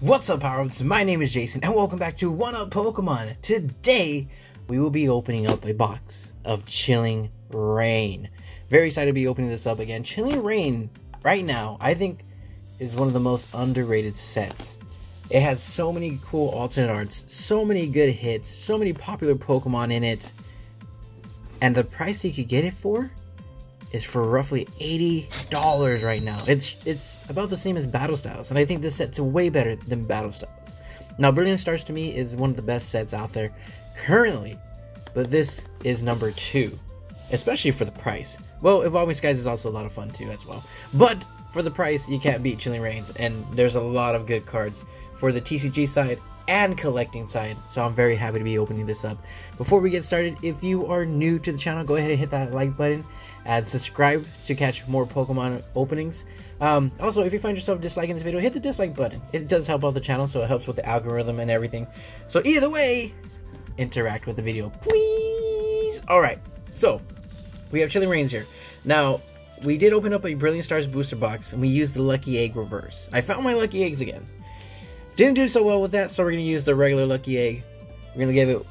What's up, Power Ups? My name is Jason, and welcome back to One Up Pokemon. Today, we will be opening up a box of Chilling Reign. Very excited to be opening this up again. Chilling Reign, right now, I think is one of the most underrated sets. It has so many cool alternate arts, so many good hits, so many popular Pokemon in it, and the price you could get it for is for roughly $80 right now. It's it's about the same as Battle Styles, and I think this set's way better than Battle Styles. Now, Brilliant Stars to me is one of the best sets out there currently, but this is number two, especially for the price. Well, Evolving Skies is also a lot of fun too, as well. But for the price, you can't beat Chilling Reigns, and there's a lot of good cards for the TCG side and collecting side. So I'm very happy to be opening this up. Before we get started, if you are new to the channel, go ahead and hit that like button and subscribe to catch more Pokemon openings. Um, also, if you find yourself disliking this video, hit the dislike button. It does help out the channel, so it helps with the algorithm and everything. So either way, interact with the video, please. All right, so we have Chilling Reigns here. Now, we did open up a Brilliant Stars booster box, and we used the Lucky Egg reverse. I found my Lucky Eggs again. Didn't do so well with that, so we're going to use the regular Lucky Egg. We're going to give it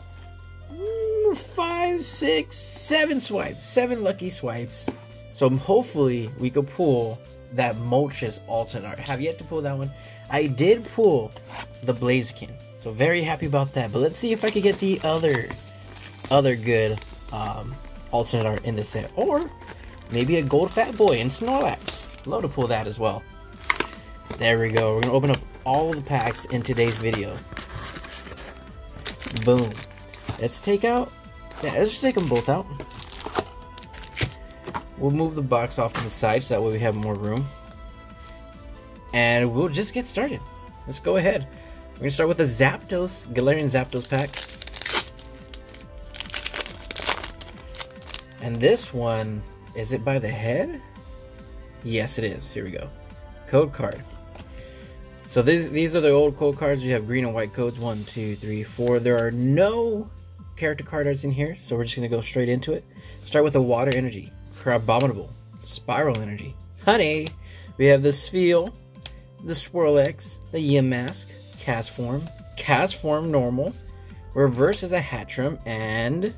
five, six, seven swipes. Seven lucky swipes. So hopefully we could pull that Moltres alternate. art. Have yet to pull that one. I did pull the Blaziken. So very happy about that. But let's see if I could get the other other good um, alternate art in this set. Or maybe a gold fat boy in Snorlax. Love to pull that as well. There we go. We're to open up all the packs in today's video. Boom. Let's take out... Yeah, let's just take them both out. We'll move the box off to the side so that way we have more room. And we'll just get started. Let's go ahead. We're to start with a Zapdos, Galarian Zapdos pack. And this one, is it by the head? Yes, it is. Here we go. Code card. So these these are the old code cards. You have green and white codes. One, two, three, four. There are no character card arts in here, so we're just gonna go straight into it. Start with the water energy, Crabominable, Spiral energy, Honey. We have the Spheal, the Swirlix, the Form, Castform normal, reverse is a Hattrem, and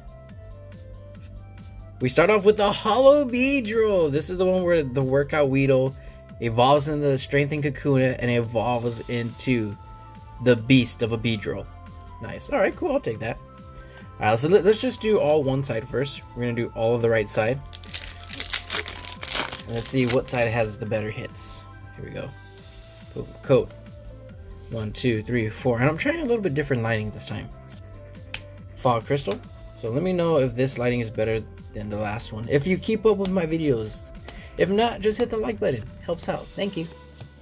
we start off with the Hollow Beedrill. This is the one where the Workout Weedle evolves into the Strengthened Kakuna and evolves into the Beast of a Beedrill. Nice. All right, cool. I'll take that. All right, so let's just do all one side first. We're gonna do all of the right side. And let's see what side has the better hits. Here we go. Coat. One, two, three, four. And I'm trying a little bit different lighting this time. Fog Crystal. So let me know if this lighting is better than the last one. If you keep up with my videos, if not, just hit the like button. Helps out. Thank you.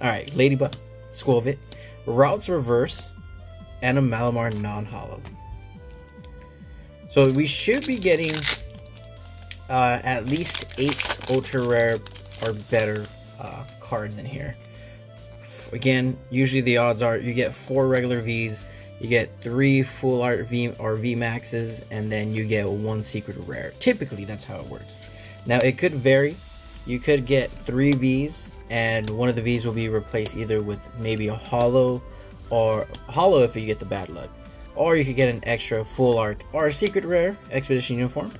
Alright, Ladybug, Skwovet, Routes Reverse, and a Malamar non-hollow. So we should be getting uh, at least 8 ultra rare or better uh, cards in here. Again, usually the odds are you get 4 regular Vs, you get 3 full art V or V maxes, and then you get 1 secret rare. Typically, that's how it works. Now, it could vary you could get three Vs, and one of the Vs will be replaced either with maybe a hollow or hollow if you get the bad luck, or you could get an extra full art or a secret rare expedition uniform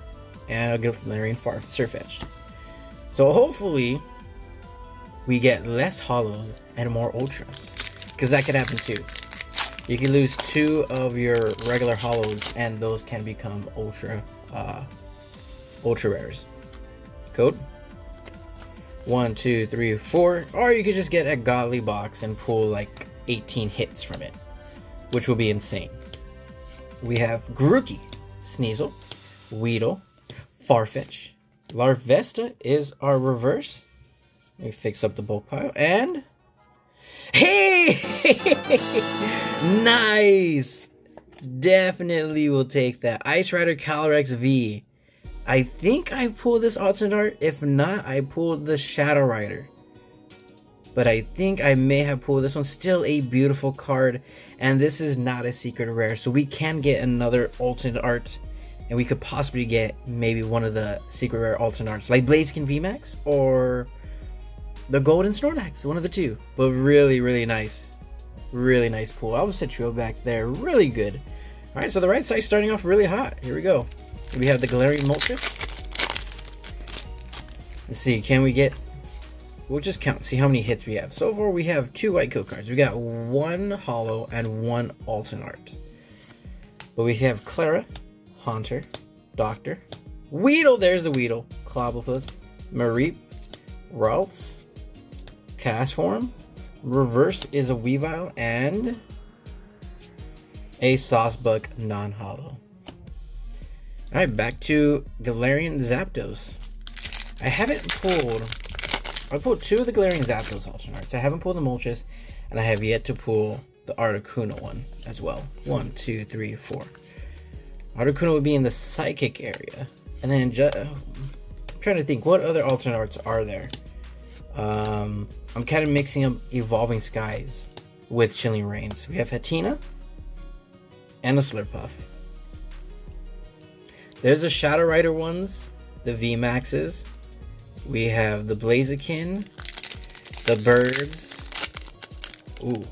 and a Galarian Sirfetch'd. So hopefully we get less hollows and more ultras, because that could happen too. You can lose two of your regular hollows, and those can become ultra, uh, ultra rares. Code one, two, three, four, or you could just get a godly box and pull like 18 hits from it, which will be insane. We have Grookey, Sneasel, Weedle, Farfetch, Larvesta is our reverse. Let me fix up the bulk pile, and hey, nice. Definitely will take that. Ice Rider Calyrex V. I think I pulled this alternate art. If not, I pulled the Shadow Rider. But I think I may have pulled this one. Still a beautiful card. And this is not a secret rare. So we can get another alternate art. And we could possibly get maybe one of the secret rare alternate arts. Like Blaziken VMAX or the Golden Snorlax. One of the two. But really, really nice. Really nice pull. I was Citro back there. Really good. Alright, so the right side starting off really hot. Here we go. We have the Galarian Moltres. Let's see, can we get... We'll just count, see how many hits we have. So far, we have two white code cards. We got one Hollow and one alternate art. But we have Klara, Haunter, Doctor, Weedle, there's the Weedle, Clobbopus, Mareep, Ralts, Castform, Reverse is a Weavile, and a Sawsbuck non-holo. Alright, back to Galarian Zapdos. I haven't pulled... I pulled two of the Galarian Zapdos alternates. I haven't pulled the Moltres, and I have yet to pull the Articuno one as well. One, two, three, four. Articuno would be in the Psychic area. And then, I'm trying to think, what other alternate arts are there? Um, I'm kind of mixing up Evolving Skies with Chilling Reigns. We have Hatenna and a Slurpuff. There's the Shadow Rider ones, the VMAXs. We have the Blaziken, the Birds. Ooh.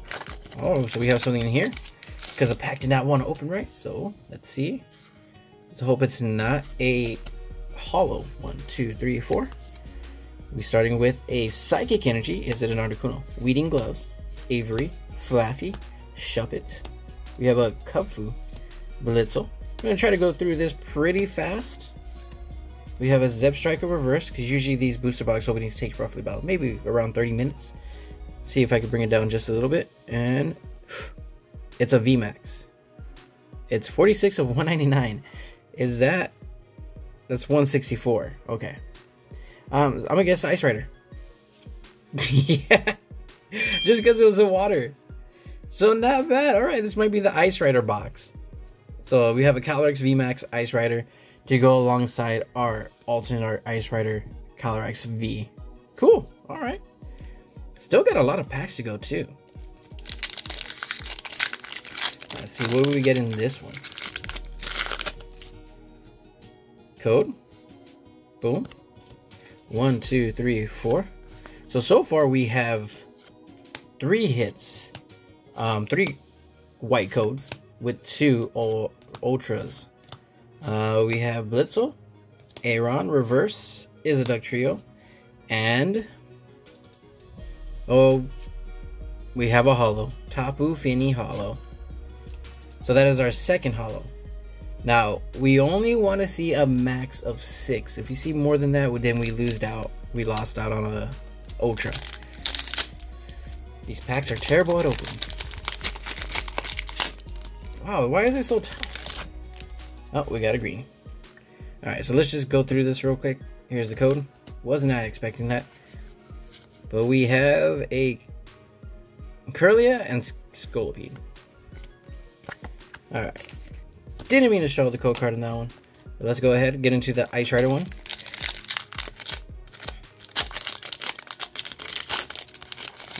Oh, so we have something in here? Because the pack did not want to open right, so let's see. Let's hope it's not a hollow. One, two, three, four. We starting with a Psychic Energy. Is it an Articuno? Weeding Gloves, Avery, Flaaffy, Shuppet. We have a Kubfu, Blitzle. I'm going to try to go through this pretty fast. We have a Zebstrika Reverse, because usually these booster box openings take roughly about maybe around 30 minutes. See if I can bring it down just a little bit. And it's a VMAX. It's 46 of 199. Is that... That's 164. Okay. Um, I'm gonna guess Ice Rider. yeah, just because it was in water. So not bad. All right, this might be the Ice Rider box. So we have a Calyrex VMAX Ice Rider to go alongside our alternate Ice Rider Calyrex V. Cool. All right. Still got a lot of packs to go too. Let's see what do we get in this one. Code. Boom. One, two, three, four. So, so far we have three hits, um, three white codes with two ultras. Uh, we have Blitzle, Aron, Reverse, Izzaduk Trio, and oh, we have a hollow. Tapu Fini hollow. So that is our second hollow. Now, we only want to see a max of six. If you see more than that, then we lose out. We lost out on a ultra. These packs are terrible at opening. Wow, why is it so tough? Oh, we got a green. Alright, so let's just go through this real quick. Here's the code. Wasn't I expecting that. But we have a Kirlia and Scolipede. Alright. Didn't mean to show the code card in that one. But let's go ahead and get into the Ice Rider one.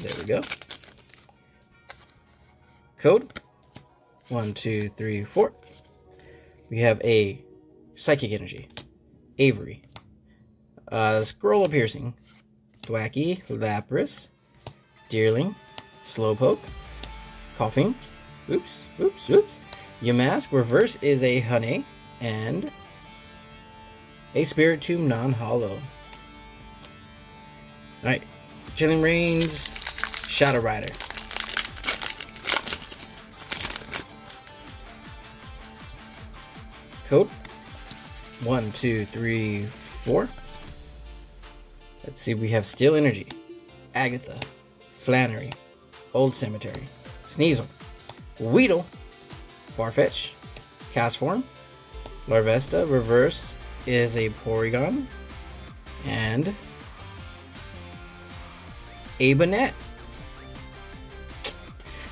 There we go. Code. One, two, three, four. We have a Psychic Energy. Avery. Uh, Scroll Piercing. Thwackey. Lapras. Deerling. Slowpoke. Koffing, Oops, oops, oops. Yamask Reverse is a Honey and a Spiritomb non-hollow. Alright, Chilling Reigns, Shadow Rider. Code. One, two, three, four. Let's see, we have Steel Energy, Agatha, Flannery, Old Cemetery, Sneasel, Weedle, Farfetch, Castform, Larvesta, Reverse is a Porygon, and a Banette.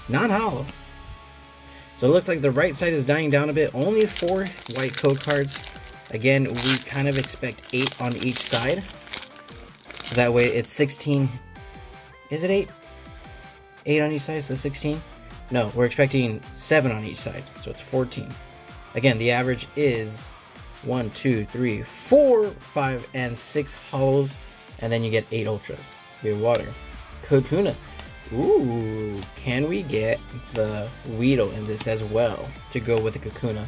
Non-holo. So it looks like the right side is dying down a bit. Only four white code cards. Again, we kind of expect eight on each side. So that way it's 16. Is it eight? Eight on each side, so 16? No, we're expecting 7 on each side, so it's 14. Again, the average is 1, 2, 3, 4, 5, and 6 holos, and then you get 8 ultras. We have water. Kakuna. Ooh, can we get the Weedle in this as well to go with the Kakuna?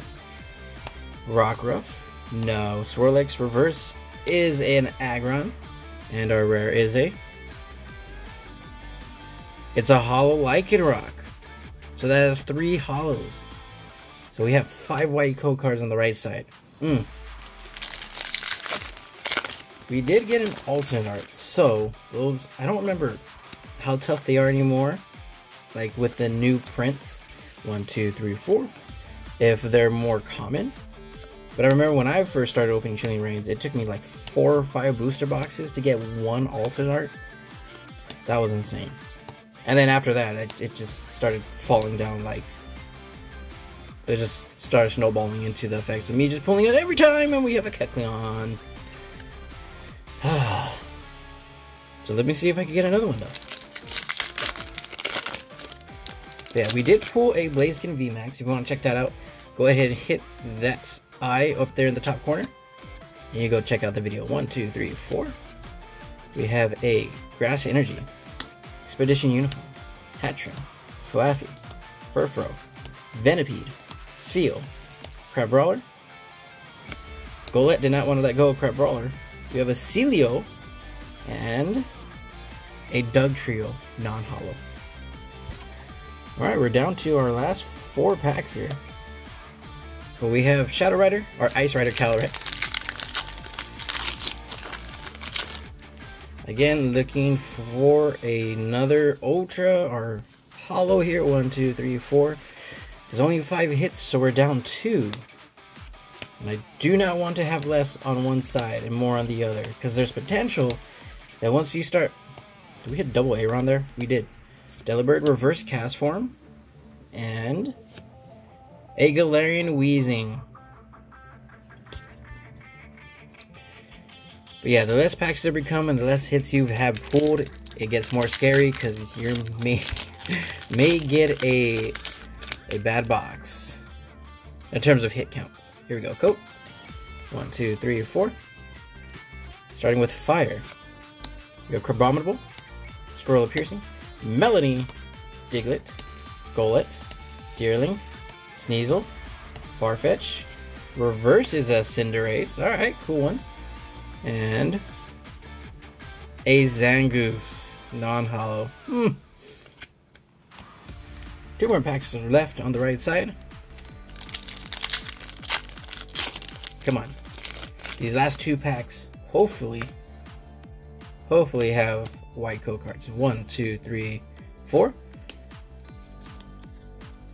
Rockruff? No. Swirlix Reverse is an Aggron. And our rare is a... It's a Hollow Lycanroc. So that has three hollows. So we have five white code cards on the right side. Mm. We did get an alternate art. So, those, I don't remember how tough they are anymore. Like with the new prints. One, two, three, four. If they're more common. But I remember when I first started opening Chilling Reigns, it took me like four or five booster boxes to get one alternate art. That was insane. And then after that, it, it just started falling down like... It just started snowballing into the effects of me just pulling it every time and we have a Kecleon. so let me see if I can get another one though. Yeah, we did pull a Blaziken VMAX. If you want to check that out, go ahead and hit that eye up there in the top corner. And you go check out the video. One, two, three, four. We have a Grass Energy, Expedition Uniform, Hatchling, Flaaffy, Furfrou, Venipede, Spheal, Crabrawler. Golett did not want to let go of Crabrawler. We have a Celio and a Dugtrio non-hollow. Alright, we're down to our last four packs here. But we have Shadow Rider, or Ice Rider Calyrex. Again, looking for another Ultra or Hollow here. One, two, three, four. There's only five hits, so we're down two. And I do not want to have less on one side and more on the other. Because there's potential that once you start... Did we hit double A Aron there? We did. Delibird reverse Castform, And... A Galarian Weezing. But yeah, the less packs there become and the less hits you have pulled, it gets more scary because you may may get a a bad box in terms of hit counts. Here we go, coat. One, two, three, four. Starting with fire. We have Crabominable, Swirl of Piercing, Melony, Diglett, Golett, Deerling, Sneasel, Farfetch. Reverse is a Cinderace. Alright, cool one and a Zangoose non-hollow. Hmm. Two more packs left on the right side. Come on. These last two packs, hopefully, hopefully have white code cards. One, two, three, four.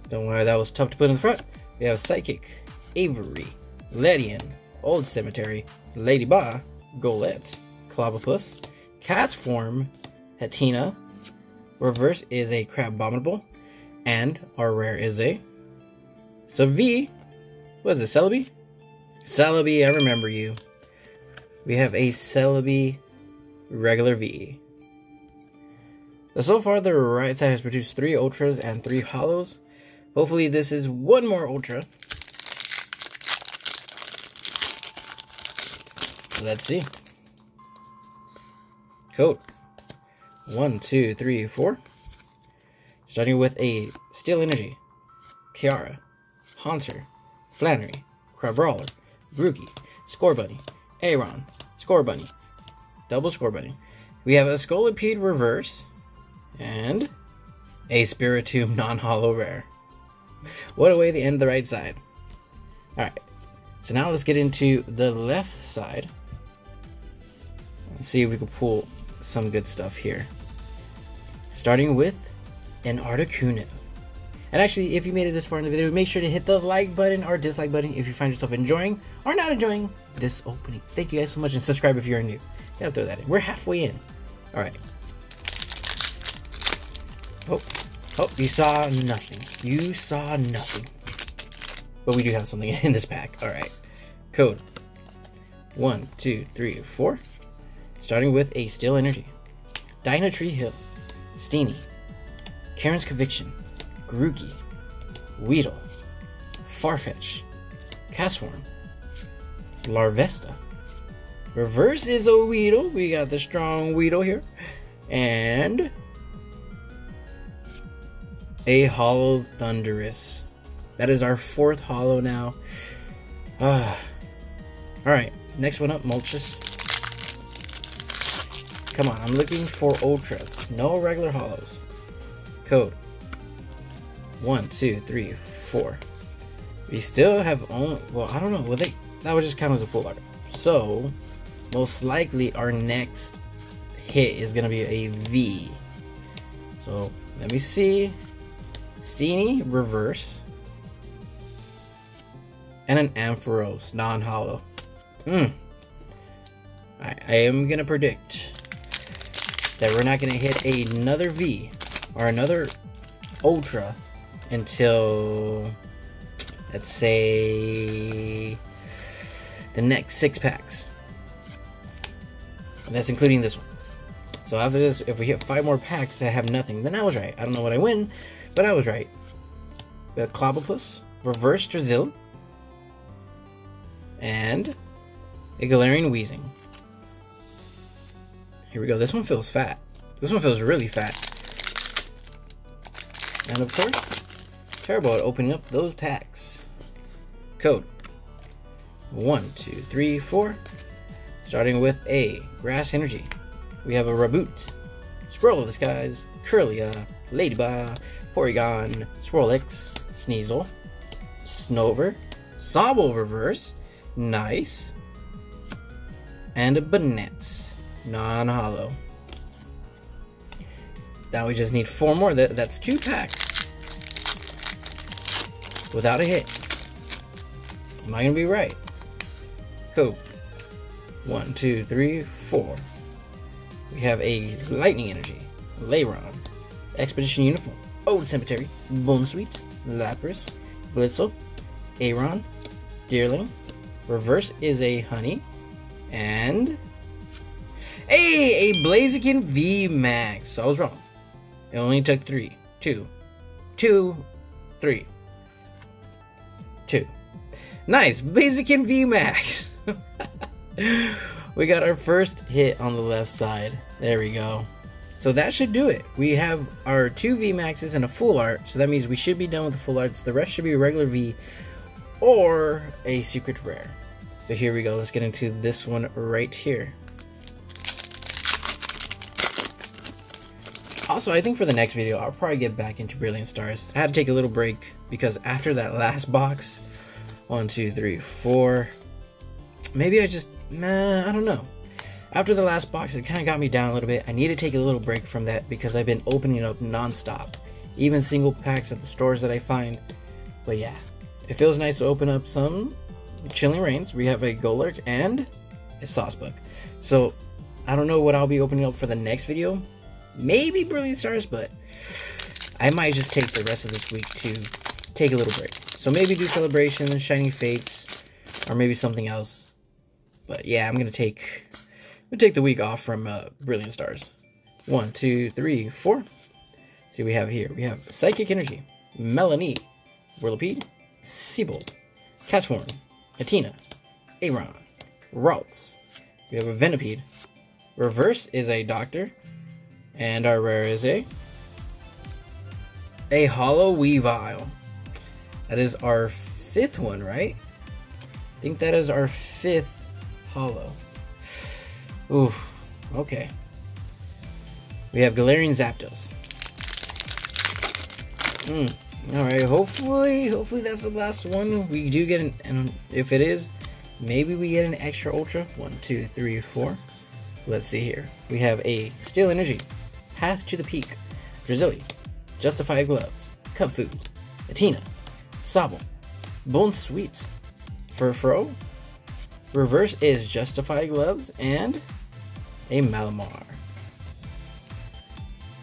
Don't worry, that was tough to put in the front. We have Psychic, Avery, Ledian, Old Cemetery, Ledyba, Golett, Clobbopus, Castform, Hatenna, Reverse is a Crabominable, and our rare is a so V. What is it, Celebi? Celebi, I remember you. We have a Celebi regular V. So, far, the right side has produced three Ultras and three Hollows. Hopefully, this is one more Ultra. Let's see. Code. One, two, three, four. Starting with a Steel Energy, Kiara, Haunter, Flannery, Crabrawler, Grookey, Scorbunny, Aron, Scorbunny, Double Score Scorbunny. We have a Scolipede Reverse, and a Spiritomb non-hollow rare. What a way to end the right side. Alright, so now let's get into the left side see if we can pull some good stuff here. Starting with an Articuno. And actually, if you made it this far in the video, make sure to hit the like button or dislike button if you find yourself enjoying or not enjoying this opening. Thank you guys so much and subscribe if you're new. Gotta throw that in. We're halfway in. Alright. Oh, oh, you saw nothing. You saw nothing. But we do have something in this pack. Alright. Code. One, two, three, four starting with a Steel Energy, Dyna Tree Hill, Steenee, Karen's Conviction, Grookey, Weedle, Farfetch, Castform, Larvesta. Reverse is a Weedle. We got the strong Weedle here. And A hollow Thundurus. That is our fourth hollow now. Ah. Alright, next one up, Moltres. Come on, I'm looking for ultras. No regular hollows. Code. One, two, three, four. We still have only well, I don't know, will they that would just count as a full art. So most likely our next hit is gonna be a V. So let me see. Steenee reverse. And an Ampharos non-hollow. Hmm. I, I am gonna predict that we're not gonna hit another V or another Ultra until let's say the next six packs. And that's including this one. So after this, if we hit five more packs that have nothing, then I was right. I don't know what I win, but I was right. We have Clobbopus, Reverse Drizzile, and a Galarian Weezing. Here we go. This one feels fat. This one feels really fat. And of course, terrible at opening up those packs. Code. One, two, three, four. Starting with a Grass Energy. We have a Raboot, Swirl of the Skies, Kirlia, Ladybug, Porygon, Swirlix, Sneasel, Snover, Sobble Reverse, Nice, and a Banette, non-hollow. Now we just need four more. That, that's two packs without a hit. Am I gonna be right? Cool. One, two, three, four. We have a Lightning Energy, Lairon, Expedition Uniform, Oh, Old Cemetery, Bounsweet, Lapras, Blitzle, Aron, Deerling, Reverse is a Honey, and Hey, a Blaziken V Max. I was wrong. It only took three, two, two, three, two. Nice, Blaziken V Max. we got our first hit on the left side. There we go. So that should do it. We have our two V Maxes and a full art, so that means we should be done with the full arts. The rest should be regular V or a secret rare. So here we go. Let's get into this one right here. Also, I think for the next video, I'll probably get back into Brilliant Stars. I had to take a little break because after that last box, one, two, three, four, maybe I just, nah, I don't know. After the last box, it kind of got me down a little bit. I need to take a little break from that because I've been opening up non-stop. Even single packs at the stores that I find. But yeah, it feels nice to open up some Chilling Reigns. We have a Golurk and a Sawsbuck. So, I don't know what I'll be opening up for the next video. Maybe Brilliant Stars, but I might just take the rest of this week to take a little break. So maybe do Celebrations, Shiny Fates, or maybe something else. But yeah, I'm gonna take I'm take the week off from uh, Brilliant Stars. One, two, three, four. see we have here. We have Psychic Energy, Melony, Whirlipede, Seabolt, Castform, Athena, Aron, Ralts. We have a Venipede. Reverse is a Doctor. And our rare is a a Hollow Weavile. That is our fifth one, right? I think that is our fifth hollow. Oof. Okay. We have Galarian Zapdos. Hmm. All right. Hopefully, hopefully that's the last one. We do get an, and if it is, maybe we get an extra ultra. One, two, three, four. Let's see here. We have a Steel Energy, Path to the Peak, Drizzile, Justified Gloves, Kubfu, Athena, Sobble, Bounsweet, Furfrou, Reverse is Justified Gloves, and a Malamar.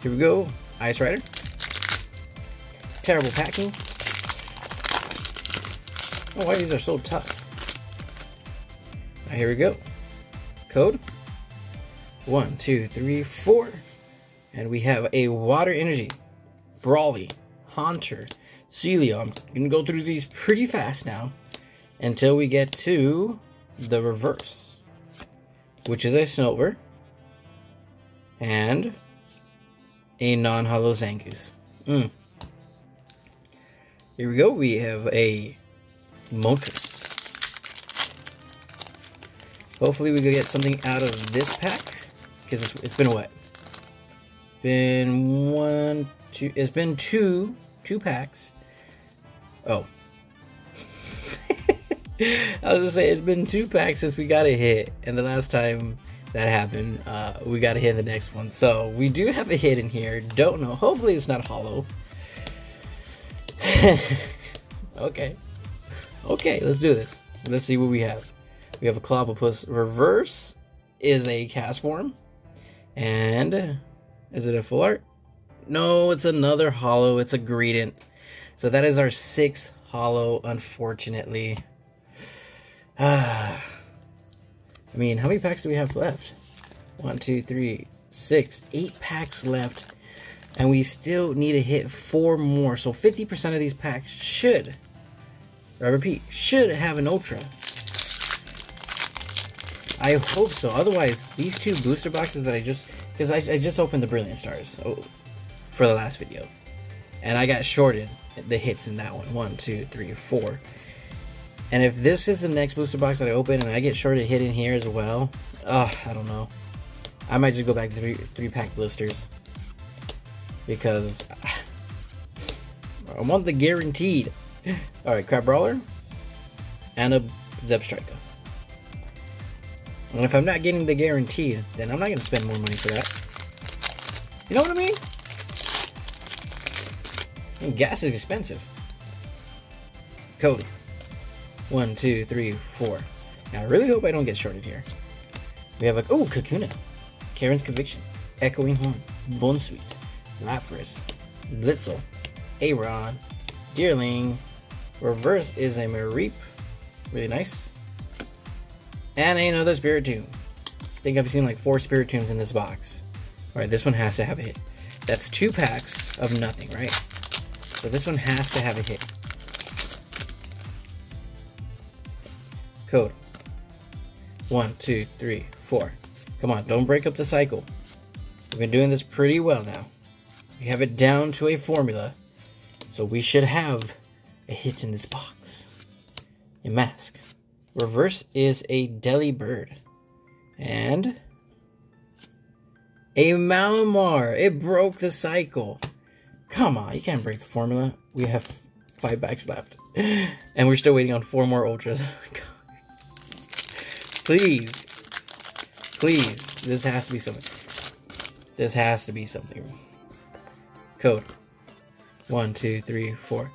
Here we go, Ice Rider. Terrible packing. Oh, why these are so tough. Right, here we go. Code. One, two, three, four. And we have a Water Energy, Brawly, Haunter, Celio. I'm going to go through these pretty fast now until we get to the reverse, which is a Snover and a non-hollow Zangoose. Mm. Here we go. We have a Moltres. Hopefully we can get something out of this pack. Because it's, it's been what? It's been one, two, it's been two, two packs. Oh. I was gonna say, it's been two packs since we got a hit. And the last time that happened, uh, we got to hit the next one. So we do have a hit in here. Don't know. Hopefully it's not hollow. okay. Okay, let's do this. Let's see what we have. We have a Clobbopus reverse is a Castform. And is it a full art? No, it's another hollow. It's a Greedent. So that is our sixth hollow, unfortunately. Ah. I mean, how many packs do we have left? One, two, three, six, eight packs left. And we still need to hit four more. So 50% of these packs should, I repeat, should have an Ultra. I hope so. Otherwise, these two booster boxes that I just, because I, I just opened the Brilliant Stars oh, for the last video. And I got shorted the hits in that one. One, two, three, four. And if this is the next booster box that I open and I get shorted hit in here as well, oh, I don't know. I might just go back to three, three pack blisters. Because I want the guaranteed. Alright, Crabrawler. And a Zebstrika. And if I'm not getting the guaranteed, then I'm not going to spend more money for that. You know what I mean? I mean gas is expensive. Cody. One, two, three, four. Now I really hope I don't get shorted here. We have a oh Kakuna, Karen's Conviction, Echoing Horn, Bounsweet, Lapras, Blitzle, Aron, Deerling. Reverse is a Mareep, really nice, and another Spirit Spiritomb. I think I've seen like four Spirit Spiritombs in this box. All right, this one has to have a hit. That's two packs of nothing, right? So this one has to have a hit. Code. One, two, three, four. Come on, don't break up the cycle. We've been doing this pretty well now. We have it down to a formula. So we should have a hit in this box. A mask. Reverse is a Delibird. And a Malamar. It broke the cycle. Come on, you can't break the formula. We have five bags left. And we're still waiting on four more ultras. Please. Please. This has to be something. This has to be something. Code. One, two, three, four.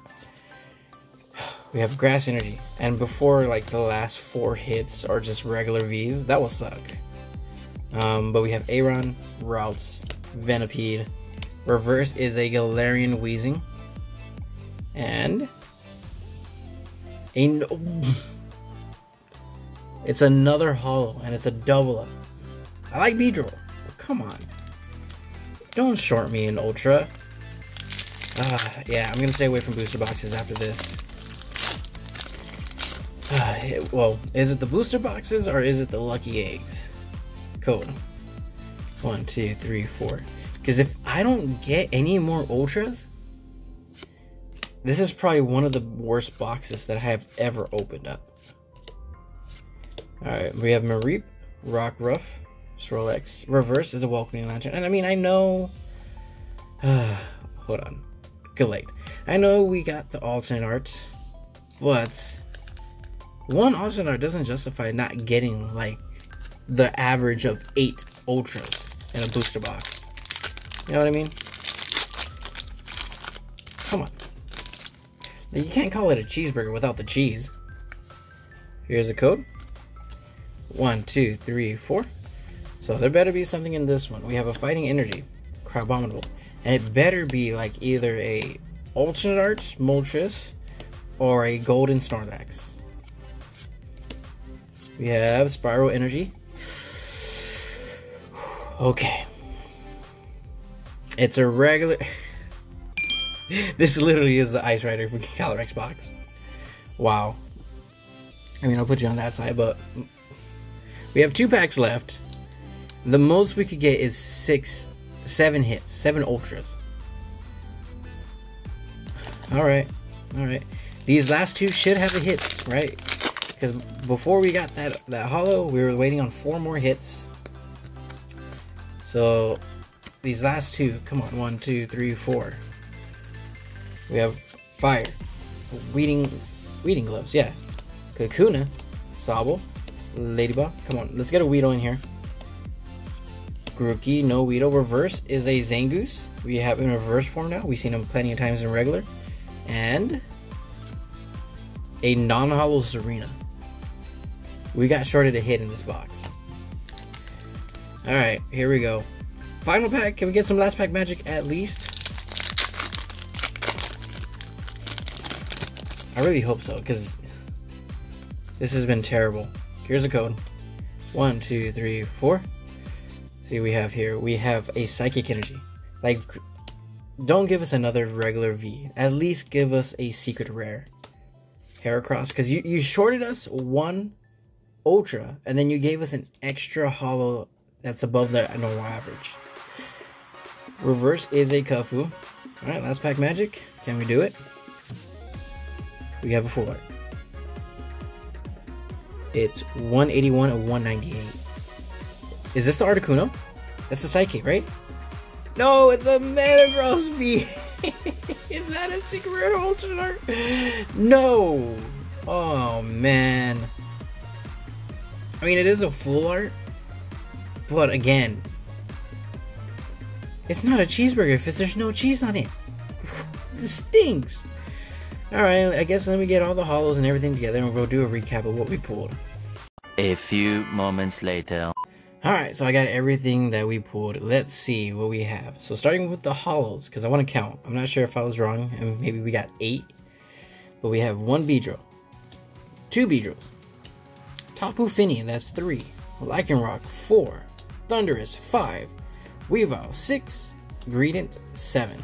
We have Grass Energy. And before, like, the last four hits are just regular Vs, that will suck. Um, but we have Aron, Routes, Venipede. Reverse is a Galarian Weezing. And... A... It's another hollow, and it's a double up. I like Beedrill. Come on. Don't short me in Ultra. Uh, yeah, I'm gonna stay away from booster boxes after this. Uh, well, is it the booster boxes or is it the lucky eggs? Code. One, two, three, four. Because if I don't get any more ultras, this is probably one of the worst boxes that I have ever opened up. Alright, we have Mareep, Rockruff, Snorlax. Reverse is a Welcoming Lantern. And I mean, I know... Uh, hold on. Gallade. I know we got the alternate arts, but one alternate art doesn't justify not getting, like, the average of eight ultras in a booster box. You know what I mean? Come on. You can't call it a cheeseburger without the cheese. Here's the code. One, two, three, four. So there better be something in this one. We have a Fighting Energy, Crabominable. And it better be like either a Alternate Arts Moltres or a Golden Snorlax. We have Spiral Energy. Okay. It's a regular... this literally is the Ice Rider from Calyrex box. Wow. I mean, I'll put you on that side, but we have two packs left. The most we could get is six, seven hits, seven ultras. All right, Alright. These last two should have a hit, right? Because before we got that, that hollow, we were waiting on four more hits. So, these last two, come on, one, two, three, four. We have fire, weeding, weeding gloves, yeah. Kakuna, Sobble, Ladybug. Come on, let's get a Weedle in here. Grookey, no Weedle. Reverse is a Zangoose. We have in reverse form now. We've seen him plenty of times in regular. And a non-hollow Serena. We got shorted a hit in this box. Alright, here we go. Final pack. Can we get some last pack magic at least? I really hope so, because this has been terrible. Here's a code. One, two, three, four. See we have here. We have a psychic energy. Like, don't give us another regular V. At least give us a secret rare. Heracross, because you, you shorted us one ultra, and then you gave us an extra hollow that's above the normal average. Reverse is a Kubfu. Alright, last pack magic. Can we do it? We have a full art. It's 181 of 198. Is this the Articuno? That's a Psychic, right? No, it's a Metagross V. Is that a secret alternate art? No. Oh man. I mean, it is a full art, but again, it's not a cheeseburger if there's no cheese on it. this stinks. Alright, I guess let me get all the hollows and everything together and we'll do a recap of what we pulled. A few moments later. Alright, so I got everything that we pulled. Let's see what we have. So starting with the hollows, because I want to count. I'm not sure if I was wrong, and maybe we got eight. But we have one Beedrill, two Beedrills, Tapu Fini, that's three, Lycanroc, four, Thundurus, five, Weavile, six, Greedent, seven.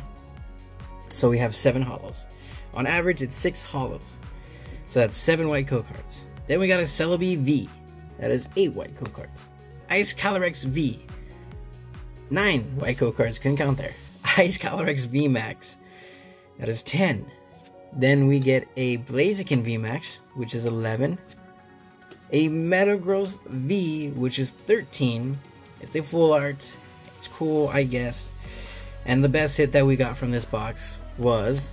So we have seven hollows. On average, it's six hollows. So that's seven white co-cards. Then we got a Celebi V. That is eight white code cards. Ice Calyrex V. Nine white code cards, couldn't count there. Ice Calyrex V Max. That is 10. Then we get a Blaziken V Max, which is 11. A Metagross V, which is 13. It's a full art. It's cool, I guess. And the best hit that we got from this box was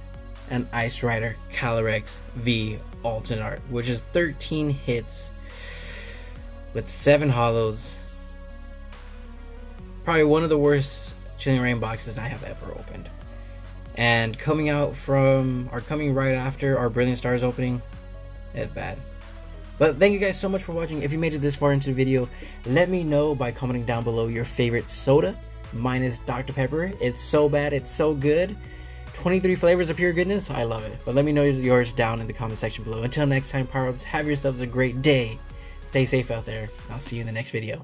an Ice Rider Calyrex V alternate art, which is 13 hits with 7 hollows. Probably one of the worst Chilling Reign boxes I have ever opened. And coming out from, or coming right after our Brilliant Stars opening, it's bad. But thank you guys so much for watching. If you made it this far into the video, let me know by commenting down below your favorite soda. Mine is Dr. Pepper. It's so bad, it's so good. 23 flavors of pure goodness. I love it. But let me know yours down in the comment section below. Until next time, Power Ups, have yourselves a great day. Stay safe out there. I'll see you in the next video.